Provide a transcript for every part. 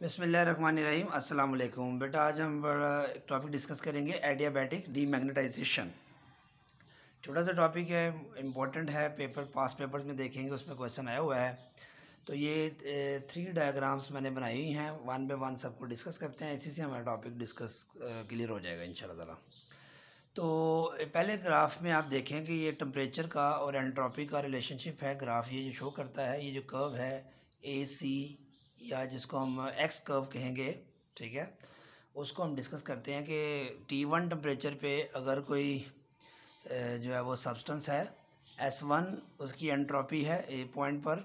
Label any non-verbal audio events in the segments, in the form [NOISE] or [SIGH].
अस्सलाम वालेकुम बेटा, आज हम बड़ा टॉपिक डिस्कस करेंगे एडियाबैटिक डीमैग्नेटाइजेशन छोटा सा टॉपिक है इम्पोर्टेंट है पेपर पास पेपर्स में देखेंगे, उसमें क्वेश्चन आया हुआ है। तो ये थ्री डायग्राम्स मैंने बनाई हुई हैं वन बाय वन सबको डिस्कस करते हैं, इसी से हमारा टॉपिक डिस्कस क्लियर हो जाएगा इन तो पहले ग्राफ में आप देखें कि ये टम्परेचर का और एंट्रोपी का रिलेशनशिप है। ग्राफ ये जो शो करता है, ये जो कर्व है ए सी या जिसको हम एक्स कर्व कहेंगे, ठीक है? उसको हम डिस्कस करते हैं कि टी वन टेम्परेचर पे अगर कोई जो है वो सब्सटेंस है एस वन उसकी एंट्रोपी है ए पॉइंट पर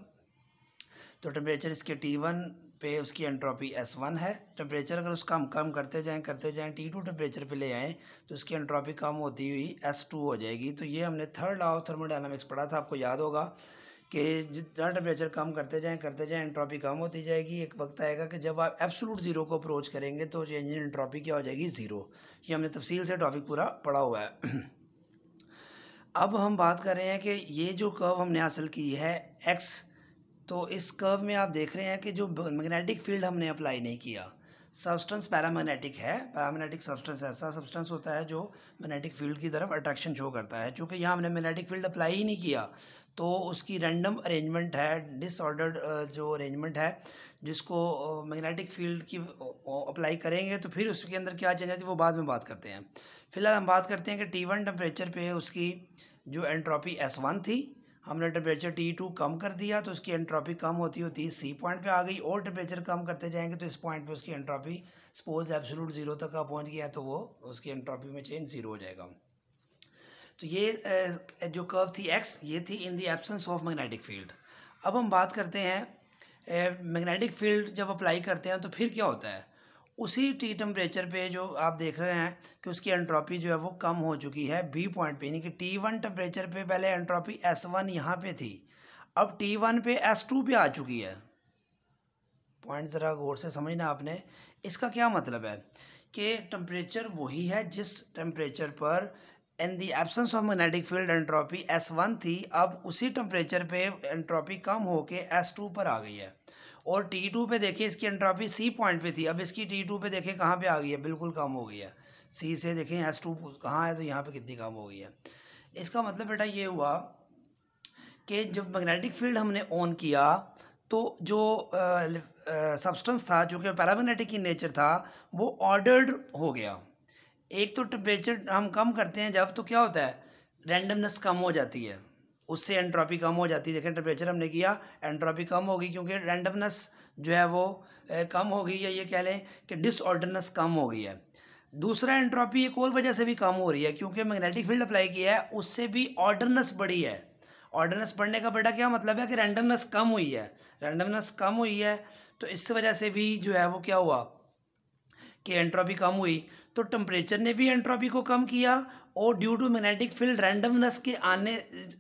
तो टेम्परेचर इसके टी वन पे उसकी एंट्रोपी एस वन है। टेम्परेचर अगर उसका हम कम करते जाएँ करते जाएँ टी टू टेम्परेचर पे ले आएँ तो उसकी एंट्रोपी कम होती हुई एस टू हो जाएगी। तो ये हमने थर्ड लॉ ऑफ़ थर्मोडायनामिक्स पढ़ा था, आपको याद होगा। कि जितना टेम्परेचर कम करते जाएँ करते जाएँ एंट्रॉपी कम होती जाएगी। एक वक्त आएगा कि जब आप एब्सोलूट ज़ीरो को अप्रोच करेंगे तो चेंज इन एंट्रॉपी क्या हो जाएगी? ज़ीरो ये हमने तफसील से टॉपिक पूरा पढ़ा हुआ है। [CLEARS THROAT] अब हम बात कर रहे हैं कि ये जो कर्व हमने हासिल की है एक्स तो इस कर्व में आप देख रहे हैं कि जो मैग्नेटिक फ़ील्ड हमने अप्लाई नहीं किया। सब्सटेंस पैरामैग्नेटिक है। पैरामैग्नेटिक सब्सटेंस ऐसा सब्सटेंस होता है जो मैग्नेटिक फ़ील्ड की तरफ़ अट्रैक्शन शो करता है। चूँकि यहाँ हमने मैग्नेटिक फ़ील्ड अप्लाई ही नहीं किया तो उसकी रैंडम अरेंजमेंट है डिसऑर्डर्ड जो अरेंजमेंट है, जिसको मैग्नेटिक फ़ील्ड की अप्लाई करेंगे तो फिर उसके अंदर क्या चेंज आती है, वो बाद में बात करते हैं। फ़िलहाल हम बात करते हैं कि टी वन टेम्परेचर पे उसकी जो एंट्रोपी एस वन थी, हमने टेम्परेचर टी टू कम कर दिया तो उसकी एंट्रोपी कम होती होती सी पॉइंट पे आ गई, और टेम्परेचर कम करते जाएँगे तो इस पॉइंट पे उसकी एंट्रोपी सपोज़ एब्सोलूट ज़ीरो तक का पहुँच गया तो वो उसकी एंट्रोपी में चेंज ज़ीरो हो जाएगा। तो ये जो कर्व थी एक्स ये थी in the absence of magnetic field अब हम बात करते हैं मैग्नेटिक फ़ील्ड जब अप्लाई करते हैं तो फिर क्या होता है? उसी टी टेम्परेचर पे जो आप देख रहे हैं कि उसकी एंट्रोपी जो है वो कम हो चुकी है बी पॉइंट पे, यानी कि टी वन टेम्परेचर पे पहले एंट्रोपी एस वन यहाँ पे थी। अब टी वन पे एस टू पे आ चुकी है। पॉइंट ज़रा गौर से समझना आपने। इसका क्या मतलब है? कि टेम्परेचर वही है जिस टेम्परेचर पर in the absence of magnetic field entropy S one थी, अब उसी टेम्परेचर पे एंट्रोपी कम होके एस टू पर आ गई है। और टी टू पे देखिए, इसकी एंट्रोपी सी पॉइंट पे थी। अब इसकी टी टू पे देखें कहाँ पे आ गई है? बिल्कुल कम हो गई है। सी से देखें एस टू कहाँ है तो यहाँ पे कितनी कम हो गई है। इसका मतलब बेटा ये हुआ कि जब मैग्नेटिक फ़ील्ड हमने ऑन किया तो जो सब्सटेंस था, जो कि पैरामैग्नेटिक इन नेचर था, वो ऑर्डर्ड हो गया। एक तो टेम्परेचर हम कम करते हैं, जब तो क्या होता है? रैंडमनेस कम हो जाती है। उससे एंट्रोपी कम हो जाती है। देखें टेम्परेचर हमने किया एंट्रोपी कम होगी क्योंकि रैंडमनेस जो है वो कम हो गई या ये कह लें कि डिसऑर्डरनेस कम हो गई है। दूसरा एंट्रोपी एक और वजह से भी कम हो रही है, क्योंकि मैग्नेटिक फ़ील्ड अप्लाई किया है, उससे भी ऑर्डरनेस बढ़ी है। ऑर्डरनेस बढ़ने का बड़ा क्या मतलब है कि रैंडमनेस कम हुई है। रैंडमनेस कम हुई है तो इस वजह से भी जो है वो क्या हुआ कि एंट्रोपी कम हुई। तो टेम्परेचर ने भी एंट्रोपी को कम किया और due to magnetic field randomness के आने,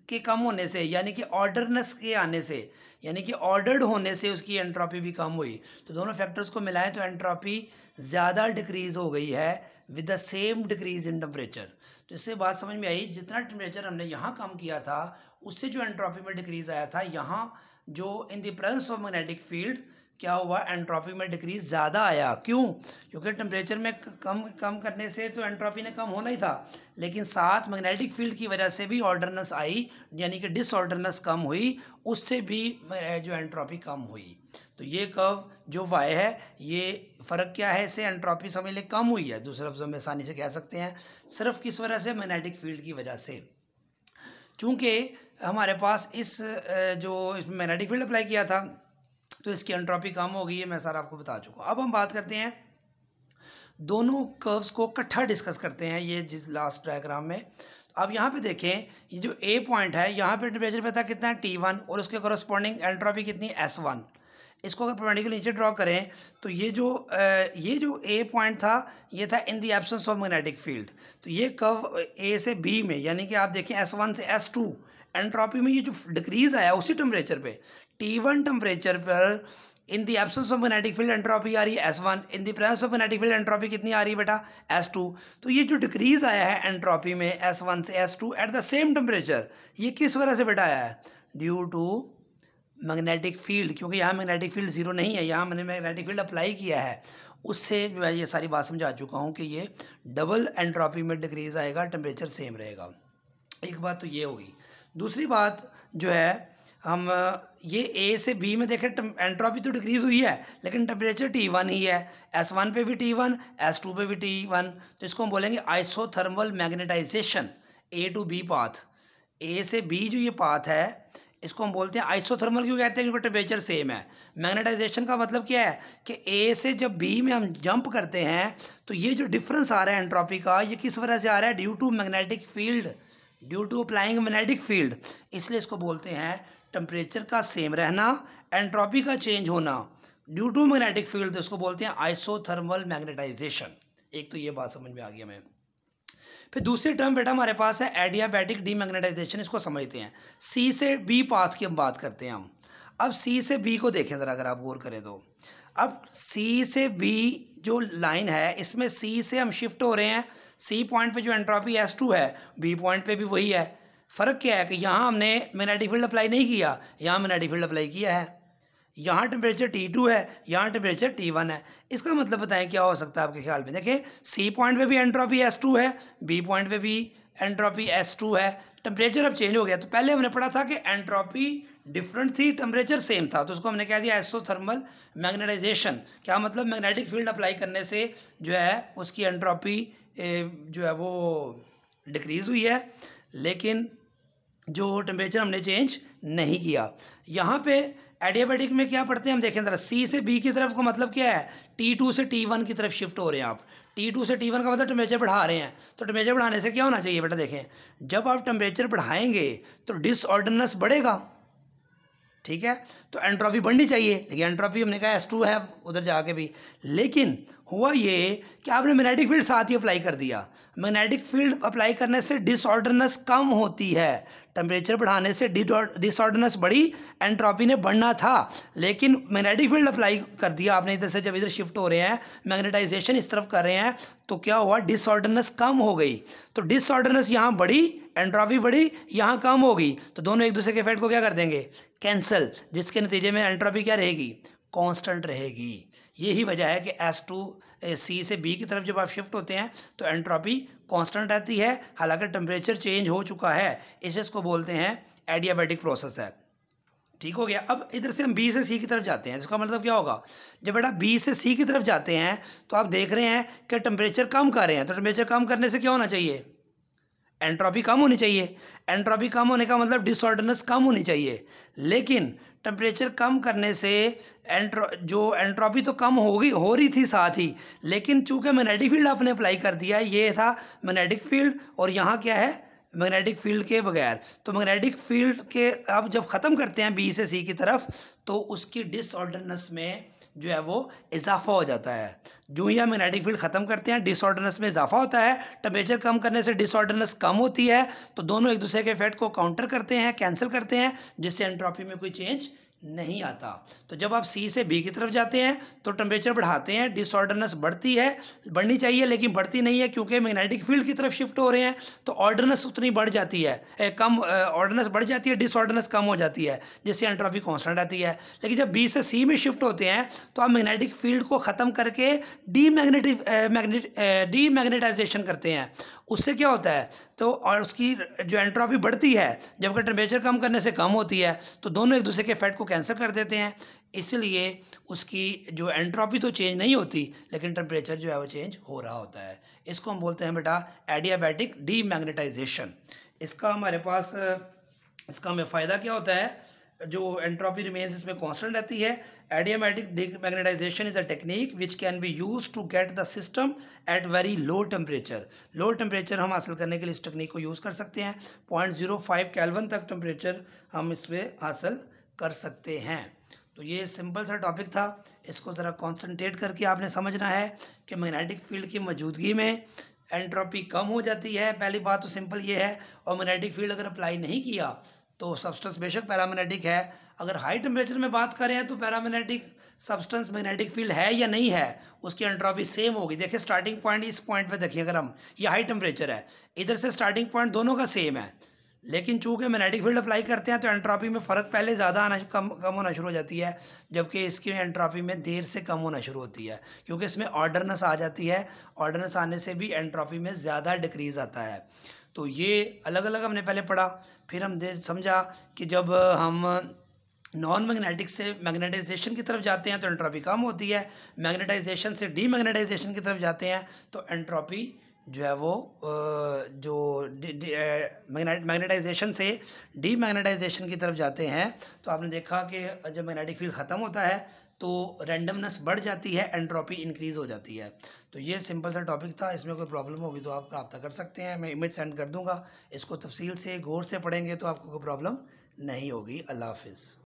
के कम होने से, यानी कि ऑर्डरनेस के आने से, यानी कि ऑर्डर्ड होने से उसकी एंट्रोपी भी कम हुई। तो दोनों फैक्टर्स को मिलाएँ तो एंट्रोपी ज़्यादा डिक्रीज़ हो गई है with the same decrease in temperature तो इससे बात समझ में आई, जितना टेम्परेचर हमने यहाँ कम किया था, उससे जो एंट्रोपी में डिक्रीज़ आया था, यहाँ जो in the presence of magnetic field क्या हुआ? एंट्रोपी में डिक्रीज ज़्यादा आया। क्यों? क्योंकि टेम्परेचर में कम कम करने से तो एंट्रोपी ने कम होना ही था। लेकिन साथ मैग्नेटिक फ़ील्ड की वजह से भी ऑर्डरनेस आई, यानी कि डिसऑर्डरनेस कम हुई, उससे भी जो एंट्रोपी कम हुई। तो ये कव जो वाई है, ये फ़र्क क्या है? इसे एंट्रोपी समझ ले, कम हुई है। दूसरे लफ्ज़ों में आसानी से कह सकते हैं। सिर्फ़ किस वजह से? मैग्नेटिक फ़ील्ड की वजह से। चूँकि हमारे पास इस जो मैग्नेटिक फ़ील्ड अप्लाई किया था तो इसकी एंट्रोपी कम हो गई है, मैं सर आपको बता चुका हूँ। अब हम बात करते हैं, दोनों कर्व्स को इकट्ठा डिस्कस करते हैं ये जिस लास्ट डायग्राम में। अब यहाँ पे देखें, ये जो ए पॉइंट है, यहाँ पे टेम्परेचर पता कितना है? टी वन और उसके कॉरस्पॉन्डिंग एंट्रोपी कितनी एस वन इसको अगर परपेंडिकुलर नीचे ड्रॉ करें तो ये जो ये जो ए पॉइंट था, ये था in the absence of magnetic field तो ये कर्व ए से बी में, यानी कि आप देखें एस वन से एस टू एंट्रोपी में ये जो डिक्रीज आया उसी टेम्परेचर पे। टी वन टेम्परेचर पर in the absence of magnetic field entropy आ रही है S one in the presence of magnetic field entropy कितनी आ रही है बेटा? एस टू तो ये जो डिक्रीज आया है एंट्रॉपी में एस वन से S two at the same temperature ये किस वजह से बेटा आया है? ड्यू टू मैग्नेटिक फ़ील्ड क्योंकि यहाँ मैग्नेटिक फ़ील्ड ज़ीरो नहीं है, यहाँ मैंने मैग्नेटिक फ़ील्ड अप्लाई किया है। उससे है ये सारी बात समझा चुका हूँ कि ये डबल एंट्रोपी में डिक्रीज आएगा टेम्परेचर सेम रहेगा। एक बात तो ये होगी दूसरी बात जो है, हम, ये ए से बी में देखें एंट्रोपी तो डिक्रीज हुई है, लेकिन टेम्परेचर टी वन ही है। एस वन पे भी टी वन एस टू पे भी टी वन तो इसको हम बोलेंगे isothermal magnetization A to B path A से बी जो ये पाथ है, इसको हम बोलते हैं आइसोथर्मल क्यों कहते हैं? क्योंकि टेम्परेचर सेम है। मैग्नेटाइजेशन का मतलब क्या है? कि ए से जब बी में हम जंप करते हैं तो ये जो डिफरेंस आ रहा है एंट्रोपी का, ये किस वजह से आ रहा है? Due to magnetic field due to applying magnetic field इसलिए इसको बोलते हैं टेम्परेचर का सेम रहना एंट्रोपी का चेंज होना। ड्यू टू मैग्नेटिक फ़ील्ड इसको बोलते हैं आइसोथर्मल मैग्नेटाइजेशन एक तो ये बात समझ में आ गई हमें। फिर दूसरी टर्म बेटा हमारे पास है एडियाबैटिक डीमैग्नेटाइजेशन इसको समझते हैं। सी से बी पाथ की हम बात करते हैं हम। अब सी से बी को देखें ज़रा, अगर आप गौर करें तो। अब सी से बी जो लाइन है, इसमें सी से हम शिफ्ट हो रहे हैं। सी पॉइंट पे जो एंट्रोपी एस टू है बी पॉइंट पे भी वही है। फ़र्क क्या है कि यहाँ हमने मैग्नेटिक फ़ील्ड अप्लाई नहीं किया, यहाँ मैग्नेटिक फ़ील्ड अप्लाई किया है। यहाँ टेम्परेचर टी टू है, यहाँ टेम्परेचर टी वन है। इसका मतलब बताएँ क्या हो सकता है आपके ख्याल में? देखें सी पॉइंट पे भी एंट्रोपी एस टू है बी पॉइंट पे भी एंट्रोपी एस टू है। टेम्परेचर अब चेंज हो गया तो पहले हमने पढ़ा था कि एंट्रोपी डिफरेंट थी टेम्परेचर सेम था। तो उसको हमने कह दिया एसोथर्मल मैग्नेटाइजेशन क्या मतलब मैग्नेटिक फ़ील्ड अप्लाई करने से जो है, उसकी एंट्रोपी जो है वो डिक्रीज़ हुई है, लेकिन जो टेम्परेचर हमने चेंज नहीं किया। यहाँ पे एडियाबेटिक में क्या पढ़ते हैं हम देखें ज़रा। सी से बी की तरफ़ का मतलब क्या है? टी टू से टी वन की तरफ़ शिफ्ट हो रहे हैं आप। टी टू से टी वन का मतलब टेम्परेचर बढ़ा रहे हैं। तो टेम्परेचर बढ़ाने से क्या होना चाहिए बेटा देखें? जब आप टेम्परेचर बढ़ाएँगे तो डिसऑर्डरनेस बढ़ेगा। ठीक है? तो एंट्रॉफी बढ़नी चाहिए। लेकिन एंट्रॉफी हमने कहा एस टू है, उधर जाके भी। लेकिन हुआ ये कि आपने मैग्नेटिक फ़ील्ड साथ ही अप्लाई कर दिया। मैग्नेटिक फ़ील्ड अप्लाई करने से डिसऑर्डरनेस कम होती है। टेम्परेचर बढ़ाने से डिसऑर्डरनेस बढ़ी एंट्रोपी ने बढ़ना था, लेकिन मैग्नेटिक फ़ील्ड अप्लाई कर दिया आपने इधर से जब इधर शिफ्ट हो रहे हैं मैग्नेटाइजेशन इस तरफ़ कर रहे हैं तो क्या हुआ? डिसऑर्डरनेस कम हो गई। तो डिसऑर्डरनेस यहाँ बढ़ी एंट्रोपी बढ़ी, यहाँ कम होगी तो दोनों एक दूसरे के इफ़ेक्ट को क्या कर देंगे? कैंसिल जिसके नतीजे में एंट्रोपी क्या रहेगी? कांस्टेंट रहेगी। यही वजह है कि एस टू सी से बी की तरफ़ जब आप शिफ्ट होते हैं तो एंट्रोपी कांस्टेंट रहती है। हालाँकि टेम्परेचर चेंज हो चुका है, इसे इसको बोलते हैं एडियाबेटिक प्रोसेस है। ठीक हो गया? अब इधर से हम बी से सी की तरफ़ जाते हैं, इसका मतलब क्या होगा? जब बेटा बी से सी की तरफ़ जाते हैं तो आप देख रहे हैं कि टेम्परेचर कम कर रहे हैं तो टेम्परेचर कम करने से क्या होना चाहिए? एंट्रोपी कम होनी चाहिए। एंट्रोपी कम होने का मतलब डिसऑर्डरनेस कम होनी चाहिए। लेकिन टेम्परेचर कम करने से एंट्रो, जो एंट्रोपी तो कम हो गई, हो रही थी साथ ही, लेकिन चूँकि मैग्नेटिक फ़ील्ड आपने अप्लाई कर दिया, ये था मैग्नेटिक फ़ील्ड और यहाँ क्या है? मैग्नेटिक फ़ील्ड के बगैर। तो मैग्नेटिक फ़ील्ड के आप जब ख़त्म करते हैं बी से सी की तरफ़ तो उसकी डिसऑर्डरनेस में जो है वो इजाफा हो जाता है। जो ही हम मैग्नेटिक फ़ील्ड ख़त्म करते हैं डिसऑर्डरनेस में इजाफा होता है टेम्परेचर कम करने से डिसऑर्डरनेस कम होती है तो दोनों एक दूसरे के इफ़ेक्ट को काउंटर करते हैं कैंसिल करते हैं, जिससे एंट्रोपी में कोई चेंज नहीं आता। तो जब आप सी से बी की तरफ़ जाते हैं तो टेम्परेचर बढ़ाते हैं डिसऑर्डरनेस बढ़ती है बढ़नी चाहिए लेकिन बढ़ती नहीं है क्योंकि मैग्नेटिक फ़ील्ड की तरफ़ शिफ्ट हो रहे हैं तो ऑर्डरनेस उतनी बढ़ जाती है। ए, कम ऑर्डरनेस बढ़ जाती है डिसऑर्डरनेस कम हो जाती है जिससे एंट्रोपी कॉन्स्टेंट आती है। लेकिन जब बी से सी में शिफ्ट होते हैं तो आप मैग्नेटिक फ़ील्ड को ख़त्म करके D magnetic magnet D magnetisation करते हैं। उससे क्या होता है? तो और उसकी जो एंट्रोपी बढ़ती है, जबकि टेम्परेचर कम करने से कम होती है तो दोनों एक दूसरे के फैट को कैंसिल कर देते हैं। इसलिए उसकी जो एंट्रोपी तो चेंज नहीं होती, लेकिन टेम्परेचर जो है वो चेंज हो रहा होता है। इसको हम बोलते हैं बेटा एडियाबैटिक डी मैग्नेटाइजेशन इसका हमारे पास, इसका हमें फ़ायदा क्या होता है? जो एंट्रोपी रिमेन्स इसमें कांस्टेंट रहती है adiabatic magnetization is a technique which can be use to get the system at very low temperature low temperature हम हासिल करने के लिए इस टेक्निक को यूज़ कर सकते हैं। पॉइंट ज़ीरो फाइव कैलवन तक टेम्परेचर हम इसमें हासिल कर सकते हैं। तो ये सिंपल सा टॉपिक था। इसको ज़रा कॉन्सनट्रेट करके आपने समझना है कि मैग्नेटिक फ़ील्ड की मौजूदगी में एंट्रोपी कम हो जाती है। पहली बात तो सिंपल ये है, और मैग्नेटिक फ़ील्ड अगर अप्लाई नहीं किया तो सब्सटेंस बेशक पैरामैग्नेटिक है। अगर हाई टेम्परेचर में बात करें तो पैरामैग्नेटिक सब्सटेंस मैग्नेटिक फ़ील्ड है या नहीं है, उसकी एंट्रोपी सेम होगी। देखिए स्टार्टिंग पॉइंट इस पॉइंट पे देखिए अगर हम, ये हाई टेम्परेचर है। इधर से स्टार्टिंग पॉइंट दोनों का सेम है। लेकिन चूँकि मैग्नेटिक फ़ील्ड अप्लाई करते हैं तो एंट्रोपी में फ़र्क पहले ज़्यादा आना कम कम होना शुरू हो जाती है, जबकि इसकी एंट्रोपी में देर से कम होना शुरू होती है, क्योंकि इसमें ऑर्डरनेस आ जाती है। ऑर्डरनेस आने से भी एंट्रोपी में ज़्यादा डिक्रीज़ आता है। तो ये अलग अलग हमने पहले पढ़ा, फिर हम समझा कि जब हम नॉन मैग्नेटिक से मैग्नेटाइजेशन की तरफ़ जाते हैं तो एंट्रोपी कम होती है मैग्नेटाइजेशन से डी मैग्नेटाइजेशन की तरफ़ जाते हैं तो एंट्रोपी जो है वो जो मैग्नेटाइजेशन से डी मैग्नेटाइजेशन की तरफ़ जाते हैं। तो आपने देखा कि जब मैग्नेटिक फ़ील्ड ख़त्म होता है तो रैंडमनेस बढ़ जाती है एंट्रोपी इंक्रीज़ हो जाती है। तो ये सिंपल सा टॉपिक था, इसमें कोई प्रॉब्लम होगी तो आप रब्ता कर सकते हैं। मैं इमेज सेंड कर दूँगा, इसको तफसील से, गौर से पढ़ेंगे तो आपको कोई प्रॉब्लम नहीं होगी। अल्लाह हाफिज़।